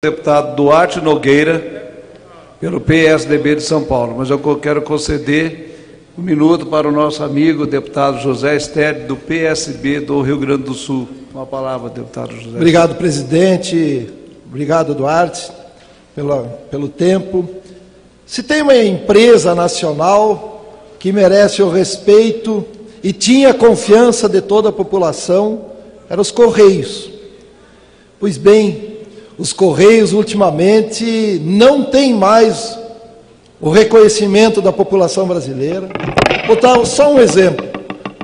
deputado Duarte Nogueira, pelo PSDB de São Paulo, mas eu quero conceder um minuto para o nosso amigo deputado José Estede, do PSB do Rio Grande do Sul. Uma palavra, deputado José. Obrigado, presidente. Obrigado, Duarte, pela, pelo tempo. Se tem uma empresa nacional que merece o respeito e tinha confiança de toda a população, eram os Correios. Pois bem, os Correios ultimamente não têm mais o reconhecimento da população brasileira. Vou dar só um exemplo.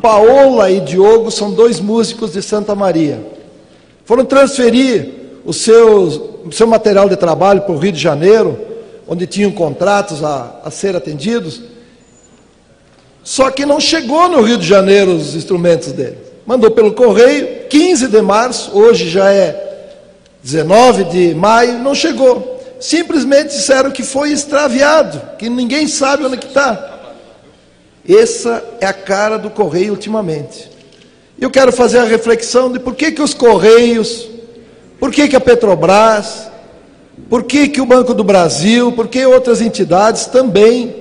Paola e Diogo são dois músicos de Santa Maria. Foram transferir o seu, o seu material de trabalho para o Rio de Janeiro, onde tinham contratos a, a ser atendidos. Só que não chegou no Rio de Janeiro os instrumentos dele. Mandou pelo correio, 15 de março, hoje já é 19 de maio, não chegou. Simplesmente disseram que foi extraviado, que ninguém sabe onde está. Essa é a cara do Correio ultimamente. Eu quero fazer a reflexão de por que, que os Correios, por que, que a Petrobras, por que, que o Banco do Brasil, por que outras entidades também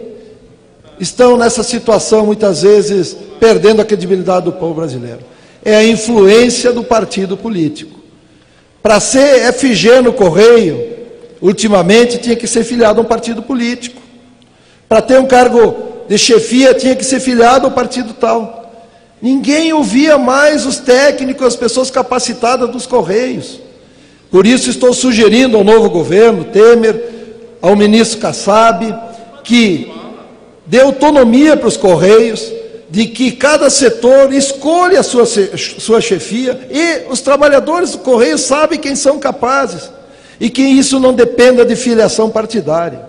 estão nessa situação, muitas vezes, perdendo a credibilidade do povo brasileiro. É a influência do partido político. Para ser FG no Correio, ultimamente tinha que ser filiado a um partido político. Para ter um cargo de chefia, tinha que ser filiado ao partido tal. Ninguém ouvia mais os técnicos, as pessoas capacitadas dos Correios. Por isso, estou sugerindo ao novo governo, Temer, ao ministro Kassab, que dê autonomia para os Correios, de que cada setor escolha a sua, sua chefia e os trabalhadores do Correio sabem quem são capazes e que isso não dependa de filiação partidária.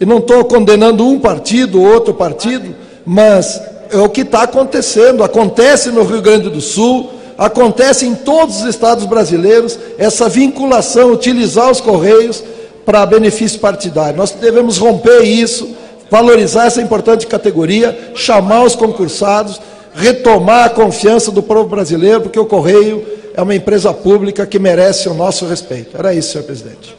E não estou condenando um partido ou outro partido, mas é o que está acontecendo. Acontece no Rio Grande do Sul, acontece em todos os estados brasileiros, essa vinculação, utilizar os Correios para benefício partidário. Nós devemos romper isso valorizar essa importante categoria, chamar os concursados, retomar a confiança do povo brasileiro, porque o Correio é uma empresa pública que merece o nosso respeito. Era isso, senhor presidente.